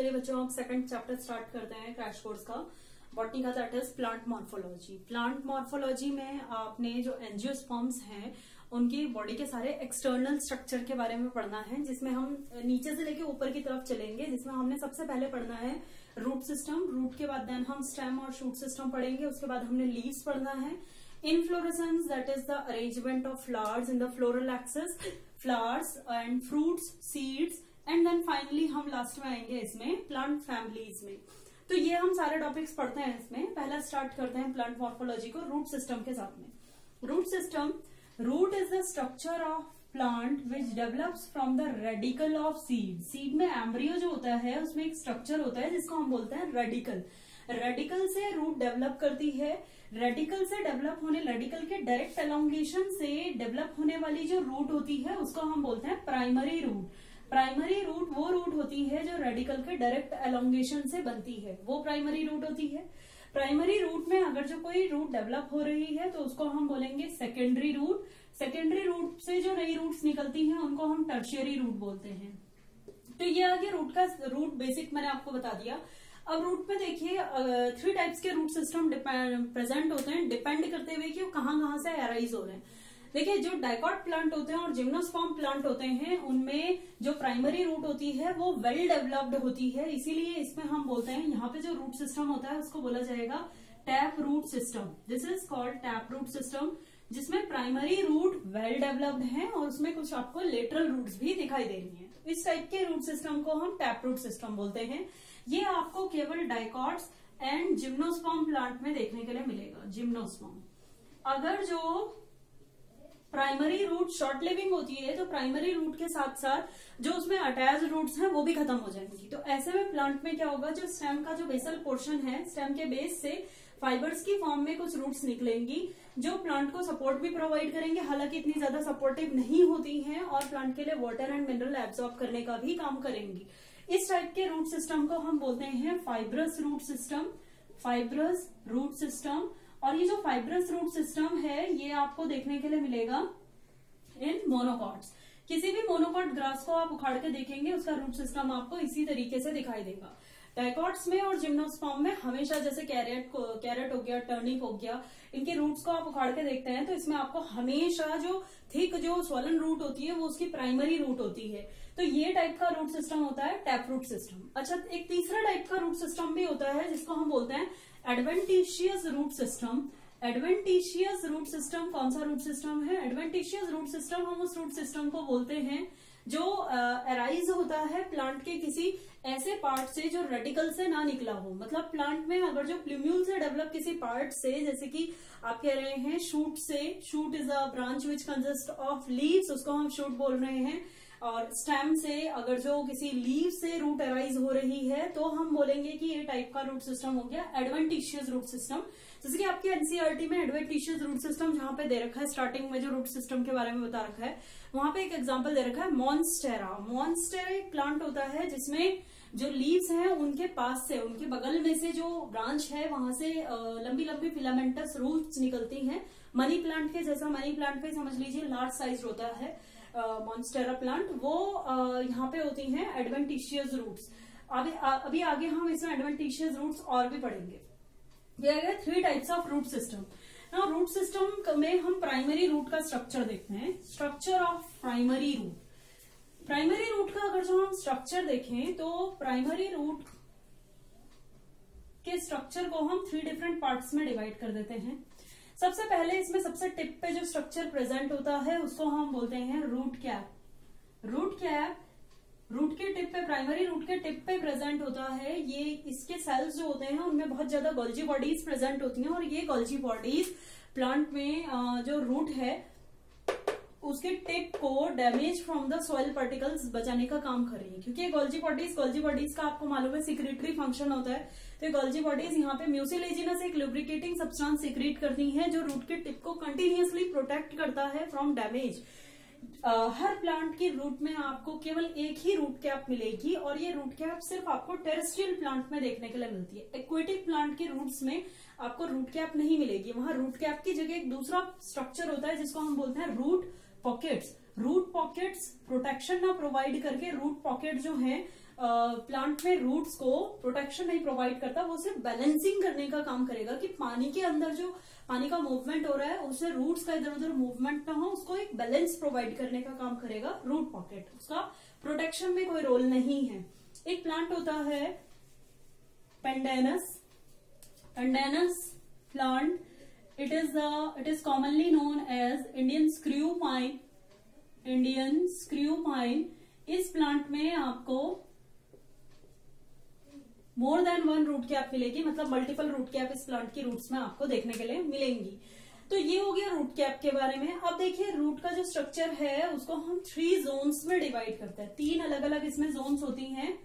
चलिए बच्चों हम सेकंड चैप्टर स्टार्ट करते हैं क्रैश कोर्स का। बॉटनी का that is plant morphology plant morphology में आपने जो एंजियोस्पर्म्स हैं, उनकी बॉडी के सारे एक्सटर्नल स्ट्रक्चर के बारे में पढ़ना है, जिसमें हम नीचे से लेके ऊपर की तरफ़ चलेंगे, जिसमें हमने सबसे पहले पढ़ना है रूट सिस्टम रूट के बाद देन हम स्टेम और शूट सिस्टम पढ़ेंगे, उसके बाद हमने लीव्स पढ़ना है। Inflorescence that is the arrangement of flowers in the floral axis flowers and fruits seeds and then finally हम लास्ट में आएँगे इसमें प्लांट फैमिलीज़ में। तो ये हम सारे टॉपिक्स पढ़ते हैं इसमें। पहला स्टार्ट करते हैं प्लांट मॉर्फोलॉजी को रूट सिस्टम के साथ में। Root system root is the structure of plant which develops from the radicle of seed seed में एम्ब्रियो जो होता है, उसमें एक स्ट्रक्चर होता है जिसको हम बोलते हैं रेडिकल रेडिकल से रूट डेवलप करती है। रेडिकल से डेवलप होने रेडिकल के डायरेक्ट एलोंगेशन से डेवलप होने वाली जो रूट होती है, उसको हम बोलते हैं प्राइमरी रूट प्राइमरी रूट वो रूट होती है जो रेडिकल के डायरेक्ट एलोंगेशन से बनती है। वो प्राइमरी रूट होती है। प्राइमरी रूट में अगर जो कोई रूट डेवलप हो रही है तो उसको हम बोलेंगे सेकेंडरी रूट सेकेंडरी रूट से जो नई रूट्स निकलती हैं, उनको हम टर्शियरी रूट बोलते हैं। तो ये आगे रूट का रूट बेसिक मैंने आपको बता दिया। अब रूट में देखिए थ्री टाइप्स के रूट सिस्टम प्रेजेंट होते हैं। डिपेंड करते हुए कि वो कहाँ कहाँ से अराइज हो रहे हैं। देखिए, जो डाइकॉट प्लांट होते हैं और जिम्नोस्पॉम प्लांट होते हैं, उनमें जो प्राइमरी रूट होती है, वो वेल डेवलप्ड होती है। इसीलिए इसमें हम बोलते हैं, यहाँ पे जो रूट सिस्टम होता है, उसको बोला जाएगा tap root system this is called tap root system जिसमें प्राइमरी रूट वेल डेवलप्ड है और उसमें कुछ आपको लेटरल रूट्स भी दिखाई दे रही हैं। इस टाइप के रूट सिस्टम को हम टैप रूट सिस्टम बोलते हैं। ये आपको केवल डायकॉट्स एंड जिम्नोस्पॉम प्लांट में देखने के लिए मिलेगा जिम्नोस्पॉम अगर जो प्राइमरी रूट शॉर्ट लिविंग होती है तो प्राइमरी रूट के साथ साथ जो उसमें अटैच रूट्स हैं, वो भी खत्म हो जाएँगी। तो ऐसे में प्लांट में क्या होगा, जो स्टेम का जो बेसल पोर्शन है स्टेम के बेस से फाइबर्स की फॉर्म में कुछ रूट्स निकलेंगी, जो प्लांट को सपोर्ट भी प्रोवाइड करेंगे। हालाँकि इतनी ज़्यादा सपोर्टिव नहीं होती हैं और प्लांट के लिए वाटर एंड मिनरल एब्सॉर्ब करने का भी काम करेंगी। इस टाइप के रूट सिस्टम को हम बोलते हैं fibrous root system fibrous root system और ये जो फाइब्रस रूट सिस्टम है, ये आपको देखने के लिए मिलेगा इन मोनोकॉट्स किसी भी मोनोकॉट ग्रास को आप उखाड़ के देखेंगे, उसका रूट सिस्टम आपको इसी तरीके से दिखाई देगा। डाइकॉट्स में और जिम्नोस्पॉम में हमेशा जैसे कैरेट कैरेट हो गया टर्निप हो गया, इनके रूट्स को आप उखाड़ के देखते हैं तो इसमें आपको हमेशा जो थिक जो स्वलन रूट होती है, वो उसकी प्राइमरी रूट होती है। तो ये टाइप का रूट सिस्टम होता है टैप रूट सिस्टम अच्छा एक तीसरा टाइप का रूट सिस्टम भी होता है, जिसको हम बोलते हैं adventitious root system adventitious root system कौन सा रूट सिस्टम है? एडवेंटिशियस रूट सिस्टम हम उस रूट सिस्टम को बोलते हैं जो अराइज uh, होता है प्लांट के किसी ऐसे पार्ट से जो रेडिकल से ना निकला हो। मतलब प्लांट में अगर जो प्ल्यूम्यूल से डेवलप किसी पार्ट से जैसे कि आप कह रहे हैं शूट से shoot is a branch which consist of leaves उसको हम शूट बोल रहे हैं। और स्टेम से अगर जो किसी लीव से रूट अराइज हो रही है तो हम बोलेंगे कि ये टाइप का रूट सिस्टम हो गया एडवेंटिशियस रूट सिस्टम जैसे कि आपके एनसीआरटी में एडवेंटिशियस रूट सिस्टम जहाँ पे दे रखा है स्टार्टिंग में जो रूट सिस्टम के बारे में बता रखा है, वहाँ पे एक एग्ज़ाम्पल दे रखा है मॉन्स्टेरा मॉन्स्टेरा एक प्लांट होता है जिसमें जो लीव्स हैं, उनके पास से, उनके बगल में से जो ब्रांच है, वहाँ से लंबी लंबी फिलामेंटस रूट्स निकलती हैं. मनी प्लांट के, जैसा मनी प्लांट पे समझ लीजिए लार्ज साइज़ होता है. मॉन्स्टेरा प्लांट वो यहाँ पे होती हैं एडवेंटिशियस रूट्स अभी अभी आगे हम इसमें एडवेंटिशियस रूट्स और भी पढ़ेंगे। ये three types of root system ना रूट सिस्टम में हम प्राइमरी रूट का स्ट्रक्चर देखते हैं। Structure of primary root primary root का अगर जो हम स्ट्रक्चर देखें तो प्राइमरी रूट के स्ट्रक्चर को हम थ्री डिफरेंट पार्ट्स में डिवाइड कर देते हैं। सबसे पहले इसमें सबसे टिप पे जो स्ट्रक्चर प्रेजेंट होता है, उसको हम बोलते हैं root cap root cap root के टिप पे प्राइमरी रूट के टिप पे प्रेजेंट होता है. ये इसके सेल्स जो होते हैं उनमें बहुत ज़्यादा गोल्जी बॉडीज प्रेजेंट होती हैं और ये गोल्जी बॉडीज प्लांट में जो रूट है उसके टिप को damage from the soil particles बचाने का काम कर रही है। क्योंकि गोल्जी बॉडीज गोल्जी बॉडीज का आपको मालूम है सिक्रेटरी फ़ंक्शन होता है। तो गोल्जी बॉडीज यहाँ पे म्यूसिलेजिनस एक लुब्रिकेटिंग सब्सटेंस सिक्रेट करती है जो रूट के टिप को कंटिन्यूसली प्रोटेक्ट करता है फ्रॉम डैमेज Uh, हर प्लांट की रूट में आपको केवल एक ही रूट कैप मिलेगी और ये रूट कैप सिर्फ़ आपको टेरेस्ट्रियल प्लांट में देखने के लिए मिलती है। एक्वेटिक प्लांट के रूट्स में आपको रूट कैप नहीं मिलेगी। वहाँ रूट कैप की जगह एक दूसरा स्ट्रक्चर होता है जिसको हम बोलते हैं root pockets root pockets protection ना प्रोवाइड करके रूट पॉकेट जो है प्लांट में रूट्स को प्रोटेक्शन नहीं प्रोवाइड करता, वो सिर्फ़ बैलेंसिंग करने का काम करेगा कि पानी के अंदर जो पानी का मूवमेंट हो रहा है उससे रूट्स का इधर उधर मूवमेंट ना हो, उसको एक बैलेंस प्रोवाइड करने का काम करेगा रूट पॉकेट उसका प्रोटेक्शन में कोई रोल नहीं है। एक प्लांट होता है pandanus pandanus plant it is it is commonly known as Indian screw pine Indian screw pine इस प्लांट में आपको more than one root cap मिलेगी मतलब मल्टीपल रूट कैप इस प्लांट की रूट्स में आपको देखने के लिए मिलेंगी। तो ये हो गया रूट कैप के बारे में। अब देखिए रूट का जो स्ट्रक्चर है, उसको हम थ्री जोन्स में डिवाइड करते हैं। तीन अलग अलग इसमें जोन्स होती हैं।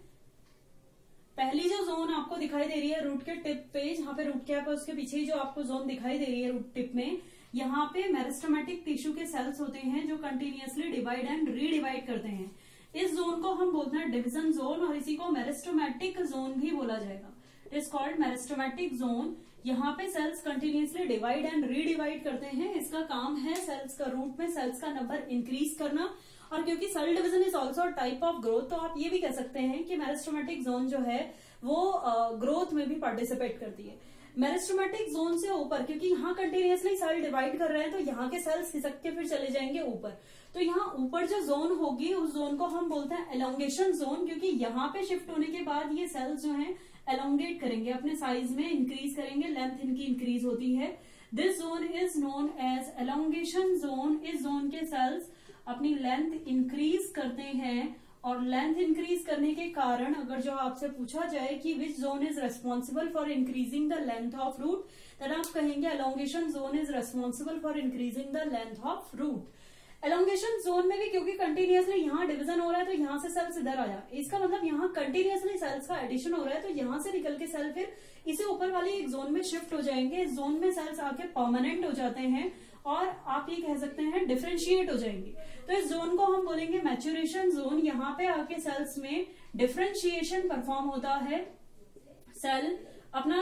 पहली जो जोन आपको दिखाई दे रही है रूट के टिप पे, जहाँ पे रूट कैप है, उसके पीछे जो आपको जोन दिखाई दे रही है रूट टिप में, यहाँ पे मेरिस्टोमेटिक टिश्यू के सेल्स होते हैं जो कंटिन्यूसली डिवाइड एंड रीडिवाइड करते हैं। इस जोन को हम बोलते हैं डिविजन जोन और इसी को मेरिस्टोमेटिक जोन भी बोला जाएगा। इज़ कॉल्ड मेरिस्टोमेटिक जोन यहाँ पे cells continuously divide and redivide करते हैं। इसका काम है सेल्स का रूट में सेल्स का नंबर इंक्रीज करना। और क्योंकि cell division is also type of growth तो आप ये भी कह सकते हैं कि मेरिस्टोमेटिक जोन जो है, वो ग्रोथ में भी पार्टिसिपेट करती है। मेरिस्टोमेटिक जोन से ऊपर, क्योंकि यहाँ कंटिन्यूसली सेल डिवाइड कर रहे हैं तो यहाँ के सेल्स खिसक के फिर चले जाएँगे ऊपर। तो यहाँ ऊपर जो जोन होगी, उस जोन को हम बोलते हैं एलोंगेशन जोन क्योंकि यहाँ पे शिफ्ट होने के बाद ये सेल्स जो हैं एलोंगेट करेंगे, अपने साइज़ में इंक्रीज करेंगे लेंथ इनकी इंक्रीज होती है। This zone is known as elongation zone इस जोन के सेल्स अपनी लेंथ इंक्रीज करते हैं और लेंथ इंक्रीज करने के कारण अगर जो आपसे पूछा जाए कि which zone is responsible for increasing the length of root तब आप कहेंगे elongation zone is responsible for increasing the length of root elongation zone में भी क्योंकि कंटिन्यूसली यहाँ डिवीज़न हो रहा है तो यहाँ से सेल्स इधर आया। इसका मतलब यहाँ कंटिन्यूसली सेल्स का एडिशन हो रहा है तो यहाँ से निकल के सेल फिर इसे ऊपर वाली एक जोन में शिफ्ट हो जाएँगे। इस जोन में सेल्स आके परमानेंट हो जाते हैं और आप ये कह सकते हैं डिफ्रेंशिएट हो जाएँगे। तो इस जोन को हम बोलेंगे मैच्योरेशन जोन यहाँ पे आके सेल्स में डिफ्रेंशिएशन परफॉर्म होता है। सेल अपना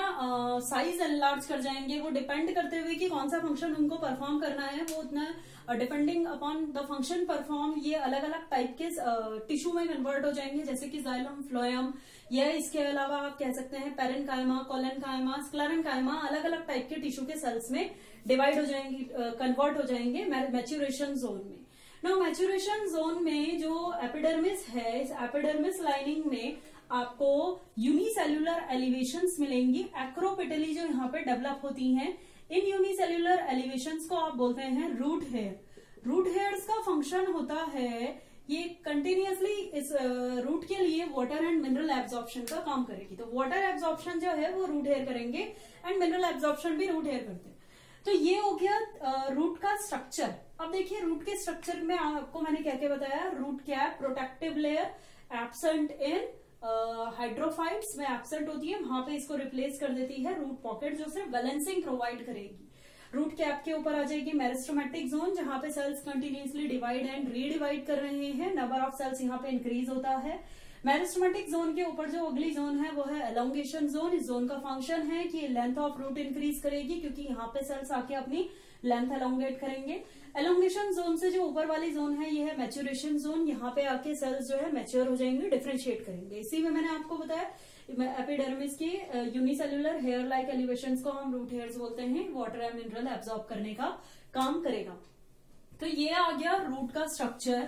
साइज़ एनलार्ज कर जाएँगे। वो डिपेंड करते हुए कि कौन सा फ़ंक्शन उनको परफॉर्म करना है। वो उतना depending upon the function perform ये अलग अलग टाइप के टिश्यू में कन्वर्ट हो जाएँगे। जैसे कि जाइलम फ्लोयम या इसके अलावा आप कह सकते हैं पेरन कायमा कॉलन कायमा स्क्लरन कायमा अलग अलग टाइप के टिश्यू के सेल्स में डिवाइड हो जाएँगे कन्वर्ट हो जाएँगे मैच्यूरेशन जोन में। नो मैच्यूरेशन जोन में जो एपिडर्मिस है, इस एपिडर्मिस लाइनिंग में आपको यूनिसेल्युलर एलिवेशन मिलेंगी। एक्रोपिटली जो यहाँ पे डेवलप होती हैं, इन यूनिसेल्युलर एलिवेशन को आप बोलते हैं रूट हेयर रूट हेयर्स का फ़ंक्शन होता है, ये कंटिन्यूसली इस रूट के लिए वाटर एंड मिनरल एब्जॉर्प्शन का काम करेगी। तो वाटर एब्जॉर्प्शन जो है, वो रूट हेयर करेंगे एंड मिनरल एब्जॉर्प्शन भी रूट हेयर करते हैं। तो ये हो गया रूट का स्ट्रक्चर अब देखिए रूट के स्ट्रक्चर में आपको मैंने क्या क्या बताया? Root cap protective layer absent in hydrophytes में एबसेंट होती है। वहाँ पे इसको रिप्लेस कर देती है रूट पॉकेट जो सिर्फ़ बैलेंसिंग प्रोवाइड करेगी। रूट कैप के ऊपर आ जाएगी मेरिस्टोमेटिक जोन जहाँ पे cells continuously divide and redivide कर रहे हैं। नंबर ऑफ़ सेल्स यहाँ पे इंक्रीज होता है। मेरिस्टोमेटिक जोन के ऊपर जो अगली जोन है, वो है एलोंगेशन जोन इस जोन का फ़ंक्शन है कि लेंथ ऑफ़ रूट इंक्रीज करेगी क्योंकि यहाँ पे सेल्स आके अपनी लेंथ एलोंगेट करेंगे. एलोंगेशन जोन से जो ऊपर वाली जोन है, ये है मैच्योरेशन जोन यहाँ पे आके सेल्स जो है मैच्योर हो जाएँगे डिफ्रेंशिएट करेंगे. इसी में मैंने आपको बताया एपिडर्मिस की यूनिसेल्युलर हेयर लाइक एलिवेशन को हम रूट हेयर बोलते हैं वाटर एंड मिनरल एब्जॉर्ब करने का काम करेगा. तो ये आ गया रूट का स्ट्रक्चर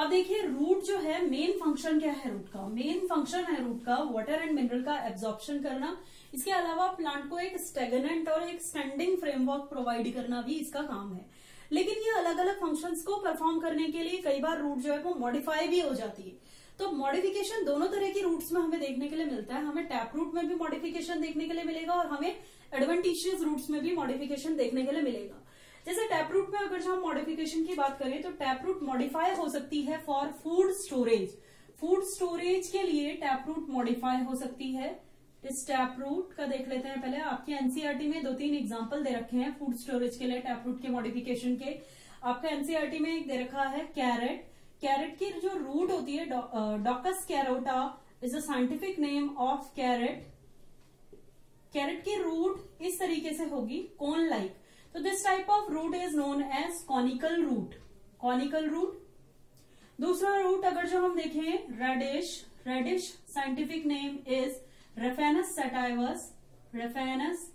अब देखिए रूट जो है मेन फ़ंक्शन क्या है रूट का? मेन फ़ंक्शन है रूट का वाटर एंड मिनरल का एब्जॉर्प्शन करना। इसके अलावा प्लांट को एक स्टेगनेंट और एक स्टैंडिंग फ्रेमवर्क प्रोवाइड करना भी इसका काम है। लेकिन ये अलग अलग फ़ंक्शंस को परफॉर्म करने के लिए कई बार रूट जो है, वो मॉडिफाई भी हो जाती है। तो मॉडिफिकेशन दोनों तरह की रूट्स में हमें देखने के लिए मिलता है। हमें टैप रूट में भी मॉडिफिकेशन देखने के लिए मिलेगा और हमें एडवेंटिशियस रूट्स में भी मॉडिफिकेशन देखने के लिए मिलेगा। जैसे टैप रूट में अगर जो हम मॉडिफिकेशन की बात करें तो टैप रूट मॉडिफाई हो सकती है for food storage food storage के लिए टैप रूट मॉडिफाई हो सकती है. इस टैप रूट का देख लेते हैं पहले. आपके एनसीआरटी में दो तीन एग्ज़ाम्पल दे रखे हैं फ़ूड स्टोरेज के लिए टैप रूट के मॉडिफिकेशन के. आपका एनसीआरटी में एक दे रखा है कैरेट कैरेट की जो रूट होती है Daucus carota is a scientific name of carrot carrot की रूट इस तरीके से होगी कोन लाइक तो this type of root is known as conical root conical root दूसरा रूट अगर जो हम देखें radish radish scientific name is Raphanus sativus Raphanus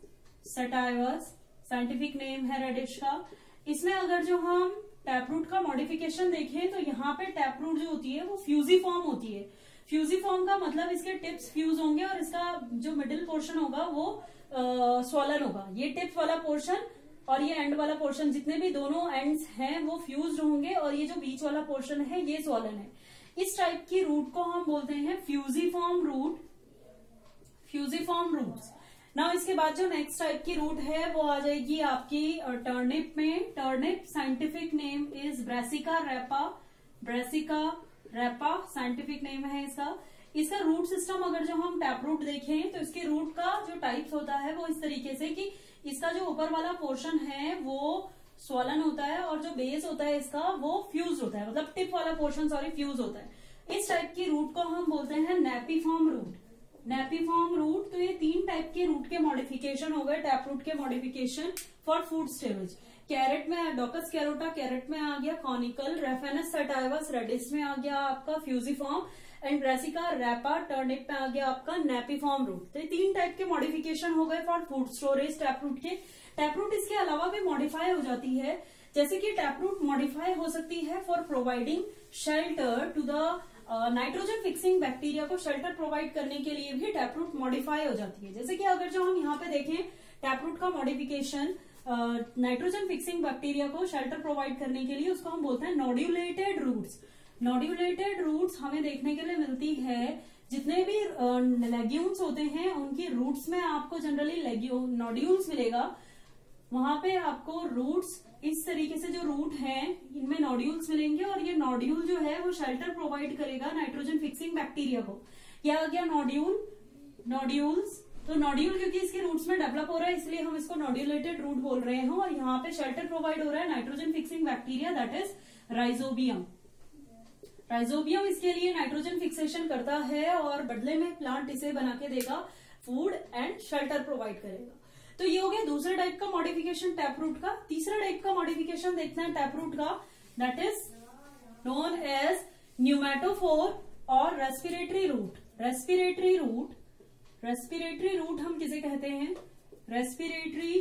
sativus scientific name है रेडिश का. इसमें अगर जो हम टैपरूट का मॉडिफिकेशन देखें तो यहाँ पे टैपरूट जो होती है, वो फ्यूजी फॉर्म होती है. फ्यूजी फॉर्म का मतलब इसके टिप्स फ्यूज होंगे और इसका जो मिडिल पोर्शन होगा, वो स्वॉलन होगा. ये टिप वाला पोर्शन और ये एंड वाला पोर्शन जितने भी दोनों एंड्स हैं, वो फ्यूज होंगे और ये जो बीच वाला पोर्शन है, ये स्वॉलन है। इस टाइप की रूट को हम बोलते हैं फ्यूजीफॉर्म रूट फ्यूजीफॉर्म रूट ना इसके बाद जो नेक्स्ट टाइप की रूट है, वो आ जाएगी आपकी टर्निप में। Turnip scientific name is Brassica rapa Brassica rapa scientific name है इसका। इसका रूट सिस्टम अगर जो हम टैप रूट देखें तो इसके रूट का जो टाइप्स होता है, वो इस तरीके से कि इसका जो ऊपर वाला पोर्शन है, वो स्वलन होता है और जो बेस होता है इसका, वो फ्यूज होता है। मतलब टिप वाला पोर्शन सॉरी फ्यूज होता है। इस टाइप की रूट को हम बोलते हैं नेपीफॉर्म रूट नेपीफॉर्म रूट तो ये तीन टाइप के रूट के मॉडिफिकेशन हो गए टैप रूट के modification for food storage carrot में डॉकस कैरोटा कैरेट में आ गया कॉनिकल रेफेनस सेटाइवस रेडिस में आ गया आपका fusiform and Brassica rapa turnip में आ गया आपका नेपीफॉर्म रूट तो तीन टाइप के मॉडिफिकेशन हो गए for food storage tap root के. टैप रूट इसके अलावा भी मॉडिफाई हो जाती है. जैसे कि टैप रूट मॉडिफाई हो सकती है for providing shelter to the nitrogen fixing bacteria को शेल्टर प्रोवाइड करने के लिए भी टैप रूट मॉडिफाई हो जाती है. जैसे कि अगर जो हम यहाँ पे देखें टैप रूट का मॉडिफिकेशन नाइट्रोजन फिक्सिंग बैक्टीरिया को शेल्टर प्रोवाइड करने के लिए उसको हम बोलते हैं नोड्यूलेटेड रूट्स नोड्यूलेटेड रूट्स हमें देखने के लिए मिलती है। जितने भी लेग्यूम्स होते हैं, उनकी रूट्स में आपको जनरली नोड्यूल्स मिलेगा। वहाँ पे आपको रूट्स इस तरीके से जो रूट है, इनमें नोड्यूल्स मिलेंगे और ये नोड्यूल जो है, वो शेल्टर प्रोवाइड करेगा नाइट्रोजन फिक्सिंग बैक्टीरिया को। क्या आ गया नोड्यूल नोड्यूल्स तो नोड्यूल क्योंकि इसके रूट्स में डेवलप हो रहा है, इसलिए हम इसको नोड्यूलेटेड रूट बोल रहे हैं और यहाँ पे शेल्टर प्रोवाइड हो रहा है nitrogen fixing bacteria that is Rhizobium Rhizobium इसके लिए नाइट्रोजन फिक्सेशन करता है और बदले में प्लांट इसे बना के देगा फ़ूड एंड शेल्टर प्रोवाइड करेगा। तो ये हो गया दूसरे टाइप का मॉडिफिकेशन टैपरूट का। तीसरा टाइप का मॉडिफिकेशन देखते हैं टैपरूट का। That is known as pneumatophore और respiratory root respiratory root respiratory root हम किसे कहते हैं? रेस्पिरेटरी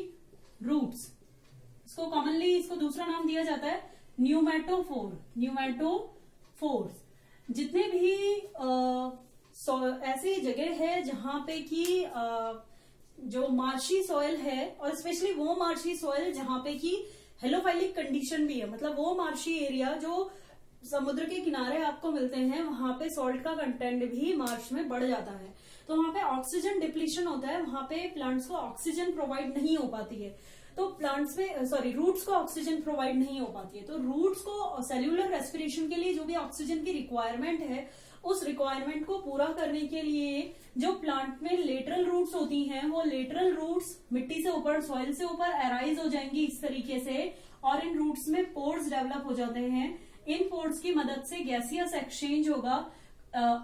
रूट्स इसको कॉमनली इसको दूसरा नाम दिया जाता है। न्यूमेटोफोर न्यूमेटोफोर्स जितने भी आ, ऐसी जगह है जहाँ पे कि जो मार्शी सॉइल है और स्पेशली वो मार्शी सॉइल जहाँ पे की हेलोफाइलिक कंडीशन भी है। मतलब वो मार्शी एरिया जो समुद्र के किनारे आपको मिलते हैं वहाँ पे सॉल्ट का कंटेंट भी मार्श में बढ़ जाता है। तो वहाँ पे ऑक्सीजन डिप्लीशन होता है वहाँ पे प्लांट्स को ऑक्सीजन प्रोवाइड नहीं हो पाती है। तो प्लांट्स में सॉरी रूट्स को ऑक्सीजन प्रोवाइड नहीं हो पाती है। तो रूट्स को सेल्यूलर रेस्पिरेशन के लिए जो भी ऑक्सीजन की रिक्वायरमेंट है, उस रिक्वायरमेंट को पूरा करने के लिए जो प्लांट में लेटरल रूट्स होती हैं, वो लेटरल रूट्स मिट्टी से ऊपर सॉइल से ऊपर एराइज हो जाएँगी इस तरीके से, और इन रूट्स में पोर्स डेवलप हो जाते हैं। इन पोर्स की मदद से गैसियस एक्सचेंज होगा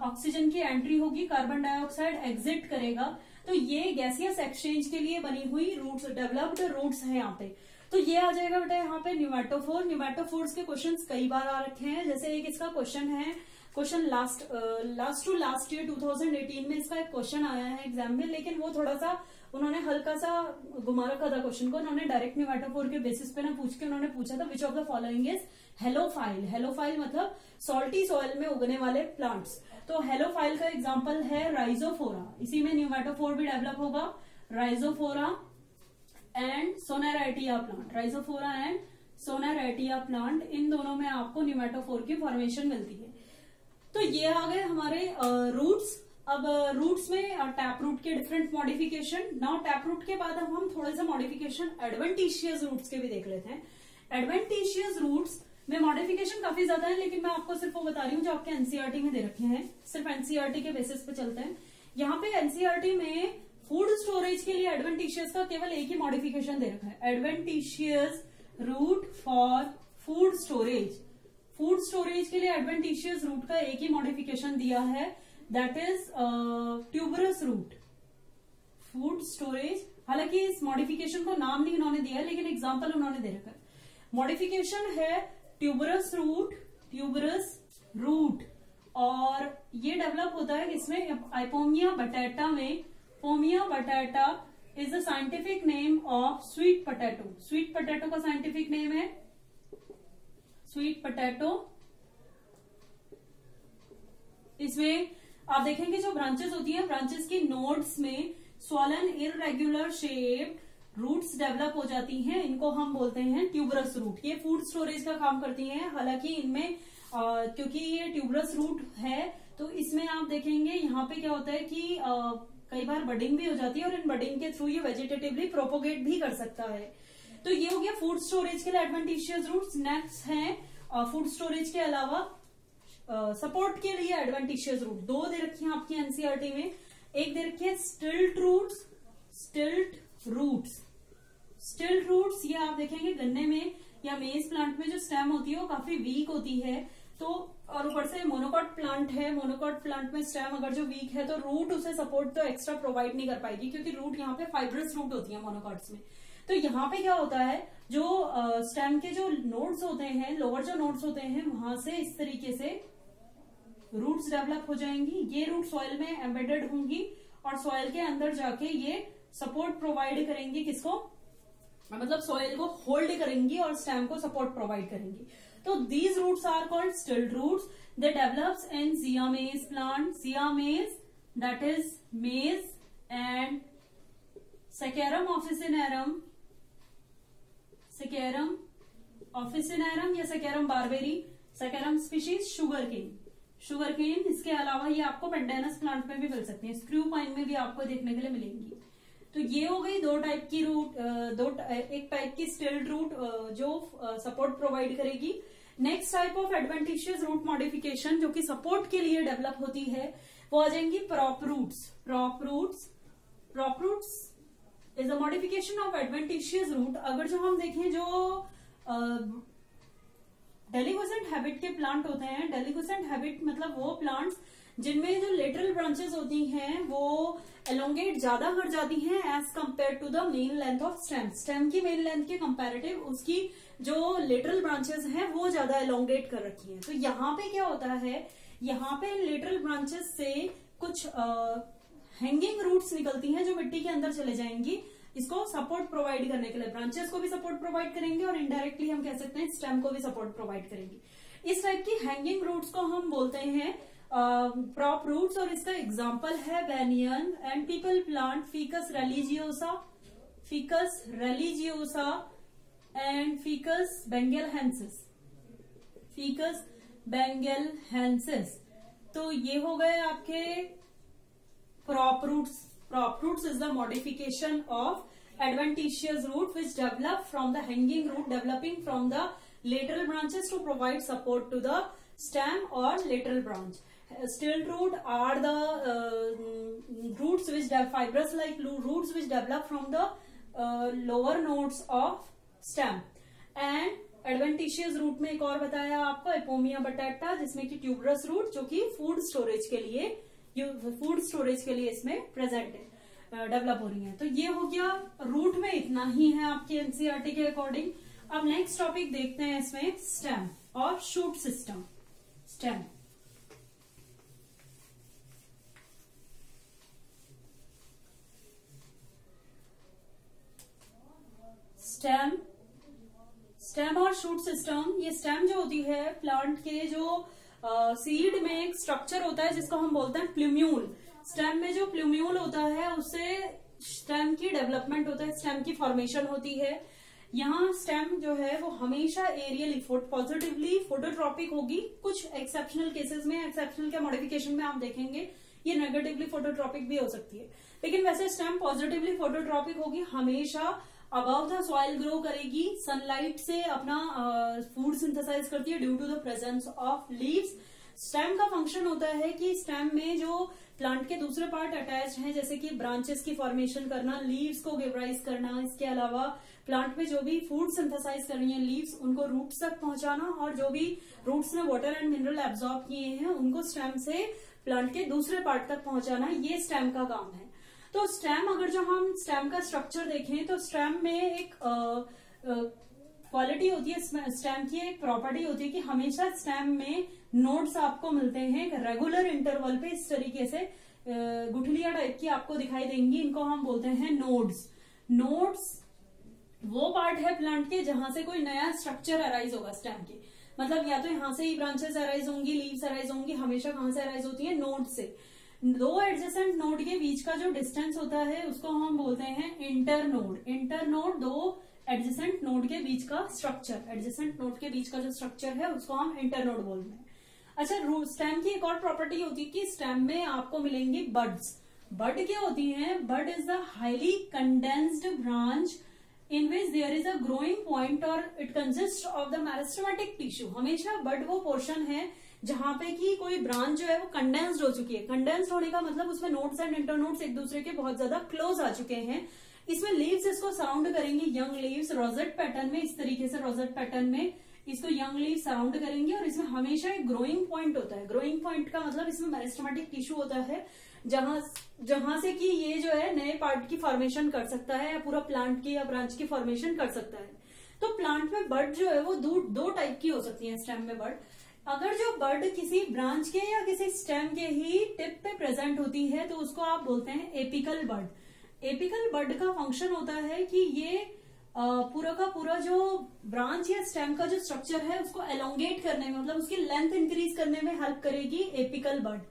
ऑक्सीजन की एंट्री होगी कार्बन डाइऑक्साइड एग्जिट करेगा। तो ये गैसियस एक्सचेंज के लिए बनी हुई रूट्स डेवलप्ड रूट्स है यहाँ पे। तो ये आ जाएगा बेटा यहाँ पे न्यूमेटोफोर न्यूमेटोफोर्स के क्वेश्चन कई बार आ रखे हैं। जैसे एक इसका क्वेश्चन है question last last to last year 2018 में इसका एक क्वेश्चन आया है एग्ज़ाम में, लेकिन वो थोड़ा सा उन्होंने हल्का सा घुमा रखा था क्वेश्चन को। उन्होंने डायरेक्ट निवाटोफोर के बेसिस पे ना पूछ के उन्होंने पूछा था which of the following is halophyte halophyte मतलब सॉल्टी सॉइल में उगने वाले प्लांट्स तो हेलोफाइल का एग्ज़ाम्पल है राइजोफोरा इसी में न्यूमेटोफोर भी डेवलप होगा. Rhizophora and Sonneratia plant Rhizophora and Sonneratia plant इन दोनों में आपको न्यूमेटोफोर की फॉर्मेशन मिलती है. तो ये आ गए हमारे रूट्स अब रूट्स में टैप रूट के different modification now tap root के बाद अब हम थोड़े से मॉडिफिकेशन एडवेंटिशियस रूट्स के भी देख लेते हैं. एडवेंटिशियस रूट्स में मॉडिफिकेशन काफ़ी ज़्यादा है, लेकिन मैं आपको सिर्फ़ वो बता रही हूँ जो आपके एनसीआरटी में दे रखे हैं। सिर्फ़ एनसीआरटी के बेसिस पे चलते हैं। यहाँ पे एनसीआरटी में फ़ूड स्टोरेज के लिए एडवेंटिशियस का केवल एक ही मॉडिफिकेशन दे रखा है। Adventitious root for food storage food storage के लिए एडवेंटिशियस रूट का एक ही मॉडिफिकेशन दिया है। That is tuberous root food storage हालाँकि इस मॉडिफिकेशन को नाम नहीं उन्होंने दिया लेकिन एग्ज़ाम्पल उन्होंने दे रखा है। मॉडिफिकेशन है ट्यूबरस रूट ट्यूबरस रूट, और ये डेवलप होता है इसमें आइपोमिया बटाटा में। Ipomoea batatas is the scientific name of sweet potato sweet potato का साइंटिफिक नेम है? स्वीट पटेटो इसमें आप देखेंगे जो ब्रांचेस होती हैं ब्रांचेस की नोड्स में swollen irregular shape roots develop हो जाती हैं इनको हम बोलते हैं ट्यूबरस रूट ये फ़ूड स्टोरेज का काम करती हैं हालाँकि इनमें क्योंकि ये ट्यूबरस रूट है तो इसमें आप देखेंगे यहाँ पे क्या होता है कि आ, कई बार बडिंग भी हो जाती है और इन बडिंग के थ्रू ये वेजिटेटिवली प्रोपोगेट भी कर सकता है। तो ये हो गया फ़ूड स्टोरेज के लिए एडवांटेशियस रूट नेक्स्ट हैं फ़ूड स्टोरेज के अलावा सपोर्ट के लिए एडवांटेजियस रूट दो दे रखी है आपकी एनसीआरटी में। एक दे रखी है stilt roots stilt roots stilt roots ये आप देखेंगे गन्ने में या मेज प्लांट में जो स्टेम होती है, वो काफ़ी वीक होती है। तो और ऊपर से मोनोकॉट प्लांट है मोनोकॉट प्लांट में स्टेम अगर जो वीक है तो रूट उसे सपोर्ट तो एक्स्ट्रा प्रोवाइड नहीं कर पाएगी, क्योंकि रूट यहाँ पे फाइब्रस रूट होती है मोनोकॉट्स में। तो यहाँ पे क्या होता है, जो स्टेम के जो नोड्स होते हैं लोअर जो नोड्स होते हैं, वहाँ से इस तरीके से रूट्स डेवलप हो जाएँगी। ये रूट सॉइल में एम्बेडेड होंगी और सॉइल के अंदर जाके ये सपोर्ट प्रोवाइड करेंगी किसको? मतलब सॉइल को होल्ड करेंगी और स्टेम को सपोर्ट प्रोवाइड करेंगी। तो these roots are called stilt roots they develops in Zea mays plant Zea mays that is maize and Saccharum officinarum Saccharum officinarum या Saccharum barberi Saccharum species sugar cane sugar cane इसके अलावा ये आपको पेंडेनस plant में भी मिल सकती है। Screw pine में भी आपको देखने के लिए मिलेंगी। तो ये हो गई दो टाइप की रूट दो एक टाइप की स्टिल्ड रूट जो सपोर्ट प्रोवाइड करेगी। Next type of adventitious root modification जो कि सपोर्ट के लिए डेवलप होती है, वो आ जाएँगी prop roots prop roots prop roots is a modification of adventitious root अगर जो हम देखें जो डेलीगोसेंट हैबिट के प्लांट होते हैं डेलीगोसेंट हैबिट मतलब वो प्लांट्स जिनमें जो लेटरल ब्रांचेस होती हैं, वो एलोंगेट ज़्यादा कर जाती हैं as compare to the main length of stem stem की मेन लेंथ के कंपैरेटिव उसकी जो लेटरल ब्रांचेस हैं, वो ज़्यादा एलोंगेट कर रखी हैं। तो यहाँ पे क्या होता है, यहाँ पे लेटरल ब्रांचेस से कुछ हैंगिंग रूट्स निकलती हैं जो मिट्टी के अंदर चले जाएँगी। इसको सपोर्ट प्रोवाइड करने के लिए ब्रांचेस को भी सपोर्ट प्रोवाइड करेंगे और इनडायरेक्टली हम कह सकते हैं स्टेम को भी सपोर्ट प्रोवाइड करेंगे। इस टाइप की हैंगिंग रूट्स को हम बोलते हैं प्रॉप रूट और इसका एग्ज़ाम्पल है banyan and peepal plant Ficus religiosa Ficus religiosa and Ficus benghalensis Ficus benghalensis तो ये हो गए आपके prop roots prop root is the modification of adventitious root which develop from the hanging root developing from the lateral branches to provide support to the stem और lateral branch still root are the uh, roots which fibrous like roots which develop from the uh, lower nodes of stem. And adventitious root में एक और बताया आपको एपोमिया बटाटा जिसमें कि tuberous root जो कि फ़ूड स्टोरेज के लिए फ़ूड स्टोरेज के लिए इसमें प्रेजेंट है डेवलप हो रही है। तो ये हो गया रूट में इतना ही है आपके एनसीआरटी के अकॉर्डिंग अब नेक्स्ट टॉपिक देखते हैं इसमें स्टेम और shoot system stem stem stem और शूट सिस्टम ये स्टेम जो होती है प्लांट के जो सीड uh, में एक स्ट्रक्चर होता है जिसको हम बोलते हैं प्ल्यूम्यूल स्टेम में जो प्ल्यूम्यूल होता है उससे स्टेम की डेवलपमेंट होता है स्टेम की फॉर्मेशन होती है. यहाँ स्टेम जो है वो हमेशा एरियली पॉजिटिवली फोटोट्रॉपिक होगी. कुछ एक्सेप्शनल केसेस में एक्सेप्शनल के मॉडिफिकेशन में आप देखेंगे ये नेगेटिवली फोटोट्रॉपिक भी हो सकती है. लेकिन वैसे स्टेम पॉजिटिवली फोटोट्रॉपिक होगी हमेशा अबाउ द सॉइल ग्रो करेगी सनलाइट से अपना फ़ूड सिंथेसाइज करती है due to the presence of leaves stem का फ़ंक्शन होता है कि स्टेम में जो प्लांट के दूसरे पार्ट अटैच हैं, जैसे कि ब्रांचेस की फॉर्मेशन करना लीव्स को गिवराइज करना, इसके अलावा प्लांट में जो भी फ़ूड सिंथेसाइज कर रही है लीव्स उनको रूट्स तक पहुंचाना और जो भी रूट्स ने वाटर एंड मिनरल एब्जॉर्ब किए हैं, उनको स्टेम से प्लांट के दूसरे पार्ट तक पहुंचाना, ये स्टेम का काम है। तो स्टेम अगर जो हम स्टेम का स्ट्रक्चर देखें तो स्टेम में एक क्वालिटी होती है स्टेम की एक प्रॉपर्टी होती है कि हमेशा स्टेम में नोट्स आपको मिलते हैं रेगुलर इंटरवल पे इस तरीके से गुठलिया टाइप की आपको दिखाई देंगी, इनको हम बोलते हैं नोड्स नोड्स वो पार्ट है प्लांट के जहाँ से कोई नया स्ट्रक्चर अराइज होगा स्टेम के. मतलब या तो यहाँ से ही ब्रांचेस अराइज होंगी लीव्स अराइज होंगी, हमेशा कहाँ से अराइज होती है? नोड से. दो एडजेसेंट नोड के बीच का जो डिस्टेंस होता है, उसको हम बोलते हैं इंटर नोड इंटर नोड दो एडजेसेंट नोड के बीच का स्ट्रक्चर एडजेसेंट नोड के बीच का जो स्ट्रक्चर है, उसको हम इंटर नोड बोलते हैं। अच्छा स्टेम की एक और प्रॉपर्टी होती है कि स्टेम में आपको मिलेंगी बर्ड्स बर्ड क्या होती है? Bud is the highly condensed branch in which there is a growing point और it consist of the meristematic tissue हमेशा बर्ड वो पोर्शन है जहाँ पे कि कोई ब्रांच जो है वो कंडेंस्ड हो चुकी है। कंडेंस्ड होने का मतलब उसमें नोट्स एंड इंटरनोट्स एक दूसरे के बहुत ज़्यादा क्लोज आ चुके हैं। इसमें लीव्स इसको सराउंड करेंगे यंग लीव्स रोजेट पैटर्न में, इस तरीके से रोजेट पैटर्न में इसको यंग लीव सराउंड करेंगे और इसमें हमेशा एक ग्रोइंग पॉइंट होता है। ग्रोइंग पॉइंट का मतलब इसमें मैरिस्टमेटिक टिश्यू होता है, जहाँ जहाँ से कि ये जो है नए पार्ट की फॉर्मेशन कर सकता है या पूरा प्लांट की या ब्रांच की फॉर्मेशन कर सकता है। तो प्लांट में बर्ड जो है वो दो दो टाइप की हो सकती है स्टेम में बर्ड अगर जो बर्ड किसी ब्रांच के या किसी स्टेम के ही टिप पे प्रेजेंट होती है तो उसको आप बोलते हैं एपिकल बर्ड। एपिकल बर्ड का फ़ंक्शन होता है कि ये पूरा का पूरा जो ब्रांच या स्टेम का जो स्ट्रक्चर है, उसको एलोंगेट करने में मतलब उसकी लेंथ इंक्रीज करने में हेल्प करेगी एपिकल बर्ड।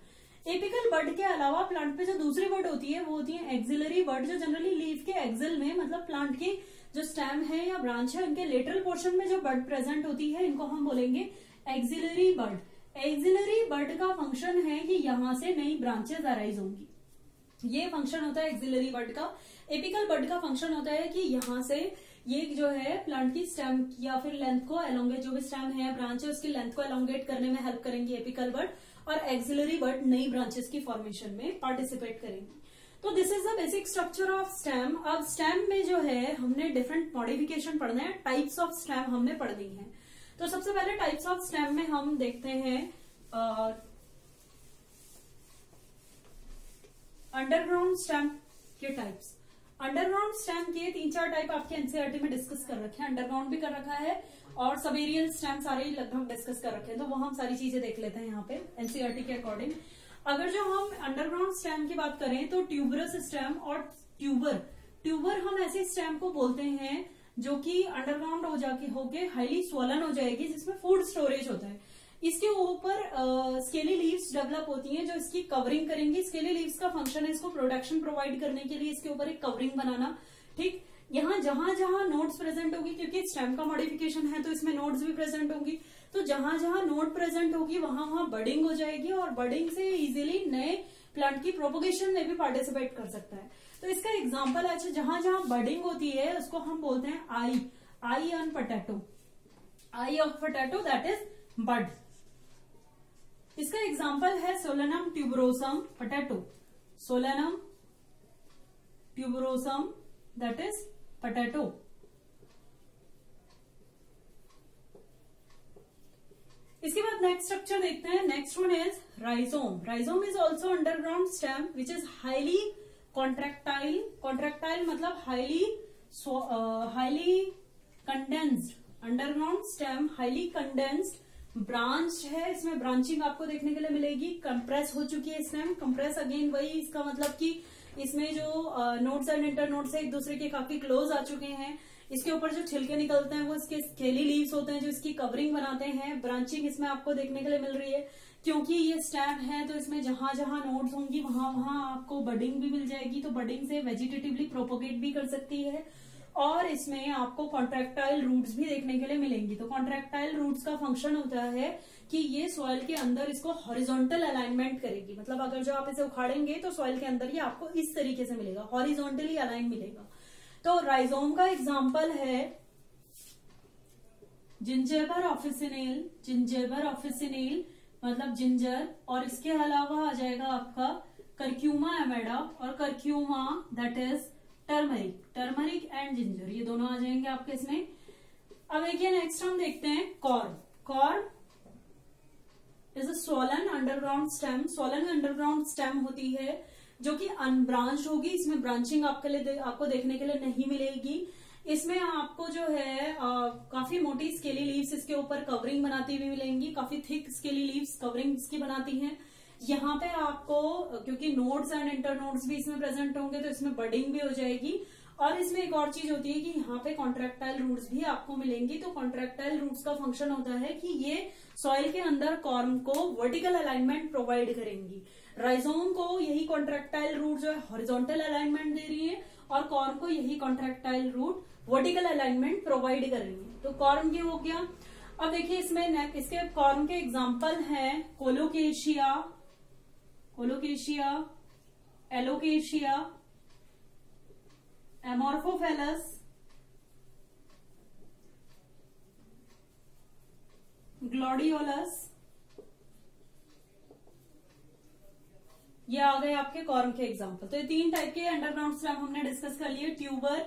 एपिकल बर्ड के अलावा प्लांट पे जो दूसरी बर्ड होती है, वो होती है एक्सिलरी बर्ड, जो जनरली लीफ के एक्सिल में मतलब प्लांट की जो स्टेम है या ब्रांच है, उनके लेटरल पोर्शन में जो बर्ड प्रेजेंट होती है, इनको हम बोलेंगे एक्सिलरी बर्ड एक्सिलरी बर्ड का फ़ंक्शन है कि यहाँ से नई ब्रांचेस अराइज होंगी। ये फ़ंक्शन होता है एक्सिलरी बर्ड का। एपिकल बर्ड का फ़ंक्शन होता है कि यहाँ से ये जो है प्लांट की स्टेम या फिर लेंथ को एलोंगेट जो भी स्टेम है ब्रांच है उसकी लेंथ को एलोंगेट करने में हेल्प करेंगे एपिकल बर्ड और एक्सिलरी बर्ड नई ब्रांचेस की फॉर्मेशन में पार्टिसिपेट करेंगी। तो this is the basic structure of stem अब स्टेम में जो है हमने डिफरेंट मॉडिफिकेशन पढ़ना है टाइप्स ऑफ़ स्टेम हमने पढ़नी है। तो सबसे पहले टाइप्स ऑफ़ स्टेम में हम देखते हैं अंडरग्राउंड स्टेम के टाइप्स अंडरग्राउंड स्टेम के तीन चार टाइप आपके एनसीआरटी में डिस्कस कर रखे हैं. अंडरग्राउंड भी कर रखा है और सबेरियल स्टेम सारे लगभग डिस्कस कर रखे हैं. तो वो हम सारी चीज़ें देख लेते हैं यहाँ पे एनसीआरटी के अकॉर्डिंग अगर जो हम अंडरग्राउंड स्टेम की बात करें तो ट्यूबरस स्टेम और ट्यूबर ट्यूबर हम ऐसे स्टेम को बोलते हैं जो कि अंडरग्राउंड हो जाके होके हाईली स्वलन हो जाएगी, जिसमें फ़ूड स्टोरेज होता है। इसके ऊपर स्केली लीव्स डेवलप होती हैं, जो इसकी कवरिंग करेंगी। स्केली लीव्स का फ़ंक्शन है इसको प्रोडक्शन प्रोवाइड करने के लिए, इसके ऊपर एक कवरिंग बनाना, ठीक? यहाँ जहाँ जहाँ नोट्स प्रेजेंट होगी, क्योंकि स्टेम का मॉडिफिकेशन है तो इसमें नोट्स भी प्रेजेंट होंगी। तो जहाँ जहाँ नोट प्रेजेंट होगी, वहाँ वहाँ बडिंग हो जाएगी और बडिंग से इजिली नए प्लांट की प्रोपोगेशन में भी पार्टिसिपेट कर सकता है। तो इसका एग्ज़ाम्पल अच्छा जहाँ जहाँ बडिंग होती है, उसको हम बोलते हैं eye eye on potato eye of potato that is bud इसका एग्ज़ाम्पल है Solanum tuberosum potato Solanum tuberosum that is potato इसके बाद नेक्स्ट स्ट्रक्चर देखते हैं. Next one is rhizome rhizome is also underground stem which is highly contractile contractile मतलब highly highly condensed underground stem highly condensed branch है। इसमें branching आपको देखने के लिए मिलेगी। कंप्रेस हो चुकी है स्टेम कंप्रेस अगेन वही इसका मतलब कि इसमें जो नोट्स एंड इंटर नोट्स है एक दूसरे के काफ़ी क्लोज आ चुके हैं। इसके ऊपर जो छिलके निकलते हैं वो इसके स्केली लीव्स होते हैं, जो इसकी कवरिंग बनाते हैं। ब्रांचिंग इसमें आपको देखने के लिए मिल रही है। क्योंकि ये स्टैम है तो इसमें जहाँ जहाँ नोट्स होंगी, वहाँ वहाँ आपको बडिंग भी मिल जाएगी तो बडिंग से वेजिटेटिवली प्रोपोगेट भी कर सकती है। और इसमें आपको कॉन्ट्रेक्टाइल रूट्स भी देखने के लिए मिलेंगी। तो कॉन्ट्रेक्टाइल रूट्स का फ़ंक्शन होता है कि ये सॉइल के अंदर इसको हॉरिजॉन्टल अलाइनमेंट करेगी। मतलब अगर जो आप इसे उखाड़ेंगे तो सॉइल के अंदर ये आपको इस तरीके से मिलेगा हॉरिजॉन्टली अलाइन मिलेगा। तो राइजोम का एग्ज़ाम्पल है जिंजेबर ऑफिसिनेल जिंजेबर ऑफिसिनेल मतलब जिंजर, और इसके अलावा आ जाएगा आपका करक्यूमा एमेडा और Curcuma that is turmeric turmeric and ginger ये दोनों आ जाएँगे आपके इसमें। अब देखिए नेक्स्ट हम देखते हैं corm corm is a solid underground stem solid underground stem होती है, जो कि अनब्रांच होगी, इसमें ब्रांचिंग आपके लिए आपको देखने के लिए नहीं मिलेगी। इसमें आपको जो है आ, काफ़ी मोटी स्केली लीव्स इसके ऊपर कवरिंग बनाती हुई मिलेंगी काफ़ी थिक स्केली लीव्स कवरिंग इसकी बनाती हैं। यहाँ पे आपको क्योंकि नोड्स एंड इंटर नोड्स भी इसमें प्रेजेंट होंगे तो इसमें बडिंग भी हो जाएगी। और इसमें एक और चीज़ होती है कि यहाँ पे कॉन्ट्रेक्टाइल रूट्स भी आपको मिलेंगी। तो कॉन्ट्रेक्टाइल रूट्स का फ़ंक्शन होता है कि ये सॉइल के अंदर कॉर्म को वर्टिकल अलाइनमेंट प्रोवाइड करेंगी। राइजोम को यही कॉन्ट्रेक्टाइल रूट जो है हॉरिजॉन्टल अलाइनमेंट दे रही है और कॉर्म को यही contractile root vertical alignment provide करेंगे। तो कॉर्म ये हो गया। अब देखिए इसमें इसके कॉर्म के एग्ज़ाम्पल है Colocasia Colocasia Alocasia Amorphophallus Gladiolus ये आ गए आपके कॉर्म के एग्ज़ाम्पल तो ये तीन टाइप के अंडरग्राउंड स्टेम हमने डिस्कस कर लिए। Tuber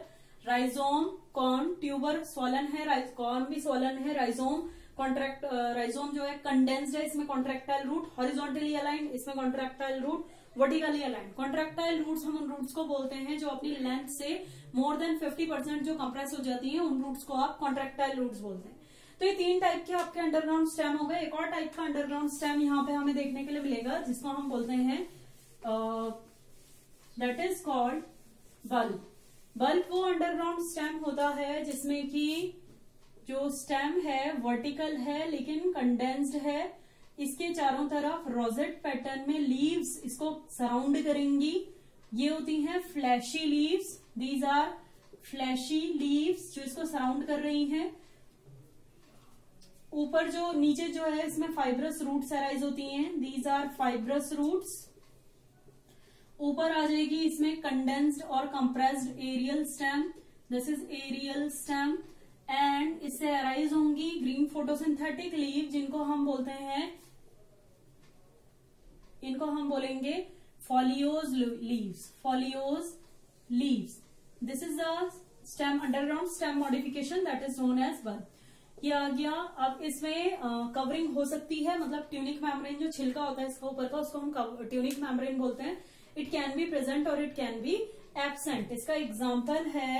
rhizome corm tuber solid है कॉर्न भी सोलन है, राइजोम कॉन्ट्रैक्ट राइजोम जो है कंडेंस्ड है, इसमें कॉन्ट्रेक्टाइल रूट हॉरिजॉन्टली अलाइन इसमें contractile root vertically align contractile roots हम उन रूट्स को बोलते हैं जो अपनी लेंथ से मोर देन 50 परसेंट जो कंप्रेस हो जाती है, उन रूट्स को आप कॉन्ट्रेक्टाइल रूट्स बोलते हैं। तो ये तीन टाइप के आपके अंडरग्राउंड स्टेम हो गए। एक और टाइप का अंडरग्राउंड स्टेम यहाँ पे हमें देखने के लिए मिलेगा, जिसको हम बोलते हैं that is called bulb bulb वो अंडरग्राउंड स्टेम होता है जिसमें कि जो स्टेम है वर्टिकल है, लेकिन कंडेंस्ड है, इसके चारों तरफ़ रोजेट पैटर्न में लीव्स इसको सराउंड करेंगी। ये होती हैं fleshy leaves these are fleshy leaves जो इसको सराउंड कर रही हैं। ऊपर जो, नीचे जो है, इसमें फाइब्रस रूट्स अराइज होती हैं। दीज आर फाइब्रस रूट्स ऊपर आ जाएगी इसमें कंडेंस्ड और compressed aerial stem this is aerial stem and इससे अराइज होंगी ग्रीन फोटोसिंथेटिक लीव जिनको हम बोलते हैं, इनको हम बोलेंगे foliage leaves foliage leaves this is the stem underground stem modification that is known as bulb ये आ गया। अब इसमें कवरिंग हो सकती है मतलब ट्यूनिक मेम्ब्रेन जो छिलका होता है इसका ऊपर का, उसको हम ट्यूनिक मेम्ब्रेन बोलते हैं। इट कैन बी प्रेजेंट और इट कैन बी एबसेंट इसका एग्ज़ाम्पल है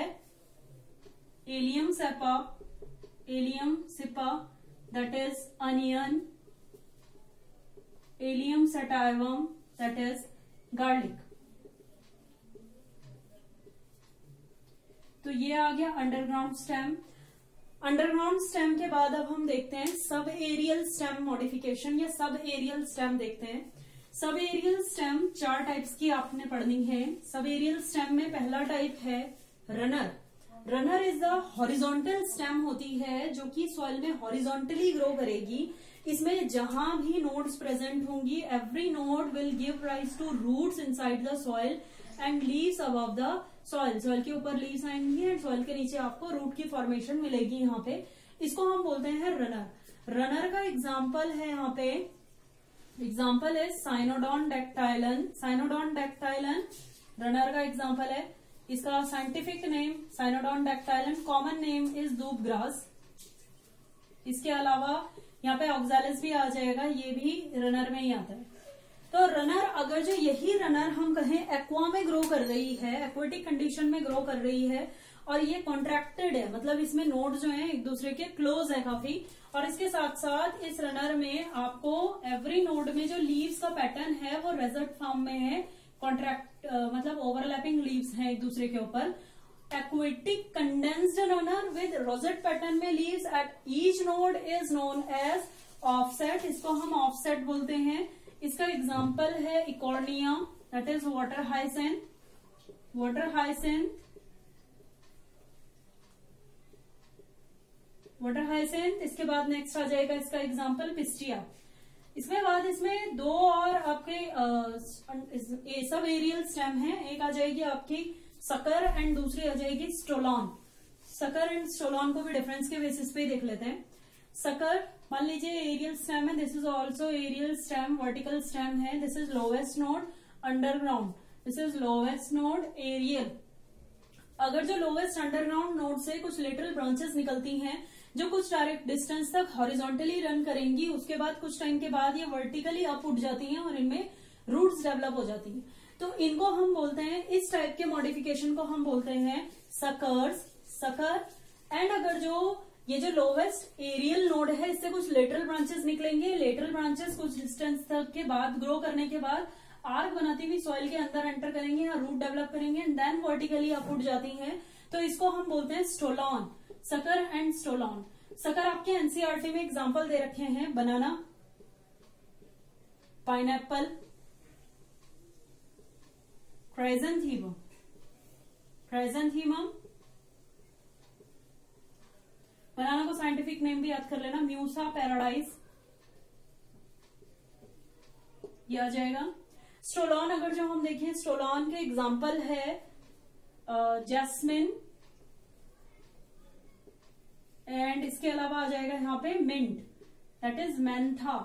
Allium cepa, Allium cepa that is onion, Allium sativum that is garlic तो ये आ गया अंडरग्राउंड स्टेम अंडरग्राउंड स्टेम के बाद अब हम देखते हैं सब एरियल स्टेम मॉडिफिकेशन या सब एरियल स्टेम देखते हैं। सब एरियल स्टेम चार टाइप्स की आपने पढ़नी है। सब एरियल स्टेम में पहला टाइप है runner runner is the horizontal stem होती है, जो कि सॉइल में हॉरिजॉन्टली ग्रो करेगी। इसमें जहाँ भी नोड्स प्रेजेंट होंगी every node will give rise to roots inside the soil and leaves above the soil soil के ऊपर लीव्स आएँगी एंड सॉइल के नीचे आपको रूट की फॉर्मेशन मिलेगी यहाँ पे। इसको हम बोलते हैं रनर रनर का एग्ज़ाम्पल है यहाँ पे एग्ज़ाम्पल है Cynodon dactylon Cynodon dactylon runner का एग्ज़ाम्पल है। इसका scientific name Cynodon dactylon common name is doob grass इसके अलावा यहाँ पे ऑक्सालिस भी आ जाएगा, ये भी रनर में ही आता है। तो रनर अगर जो यही रनर हम कहें एक्वा में ग्रो कर रही है एक्वेटिक कंडीशन में ग्रो कर रही है, और ये कॉन्ट्रैक्टेड है मतलब इसमें नोड जो है एक दूसरे के क्लोज है काफ़ी और इसके साथ साथ इस रनर में आपको एवरी नोड में जो लीव्स का पैटर्न है, वो रेजर्ट फॉर्म में है कॉन्ट्रैक्ट मतलब ओवरलैपिंग लीव्स हैं एक दूसरे के ऊपर। Aquatic condensed runner with rosette pattern में leaves at each node is known as offset इसको हम ऑफसेट बोलते हैं। इसका एग्ज़ाम्पल है Eichhornia that is water hyacinth water hyacinth water hyacinth इसके बाद नेक्स्ट आ जाएगा इसका एग्ज़ाम्पल पिस्टिया इसमें बाद इसमें दो और आपके सब एरियल स्टेम है। एक आ जाएगी आपकी सकर एंड दूसरी आ जाएगी स्टोलॉन सकर एंड स्टोलॉन को भी डिफरेंस के बेसिस पे देख लेते हैं। सकर मान लीजिए एरियल स्टेम है this is also aerial stem vertical stem है। This is lowest node underground this is lowest node aerial अगर जो लोवेस्ट अंडरग्राउंड नोड से कुछ लिटल ब्रांचेस निकलती हैं जो कुछ डायरेक्ट डिस्टेंस तक हॉरिजॉन्टली रन करेंगी, उसके बाद कुछ टाइम के बाद ये वर्टिकली अप उठ जाती हैं और इनमें रूट्स डेवलप हो जाती हैं। तो इनको हम बोलते हैं, इस टाइप के मॉडिफिकेशन को हम बोलते हैं सकर्स सकर एंड अगर जो, ये जो लोवेस्ट एरियल नोड है, इससे कुछ लेटरल ब्रांचेस निकलेंगे। लेटरल ब्रांचेस कुछ डिस्टेंस तक के बाद ग्रो करने के बाद आर्क बनाती हुई सॉइल के अंदर एंटर करेंगे या रूट डेवलप करेंगे एंड देन वर्टिकली अप उठ जाती हैं। तो इसको हम बोलते हैं stolon sucker and stolon sucker आपके एनसीआरटी में एग्ज़ाम्पल दे रखे हैं. बनाना पाइनएप्पल क्राइजेंथीमम क्राइजेंथीमम बनाना को साइंटिफिक नेम भी याद कर लेना. म्यूसा पैराडाइज ये आ जाएगा. स्टोलॉन अगर जो हम देखें स्टोलॉन के एग्ज़ाम्पल है जैस्मिन एंड इसके अलावा आ जाएगा यहाँ पे mint that is Mentha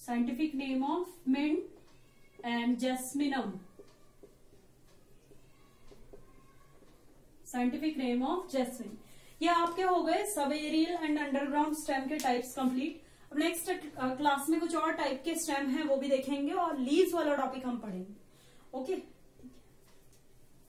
scientific name of mint and Jasminum scientific name of jasmine ये आपके हो गए सब एरियल एंड अंडरग्राउंड स्टेम के टाइप्स कंप्लीट अब नेक्स्ट क्लास में कुछ और टाइप के स्टेम हैं, वो भी देखेंगे और लीव्स वाला टॉपिक हम पढ़ेंगे. Okay okay?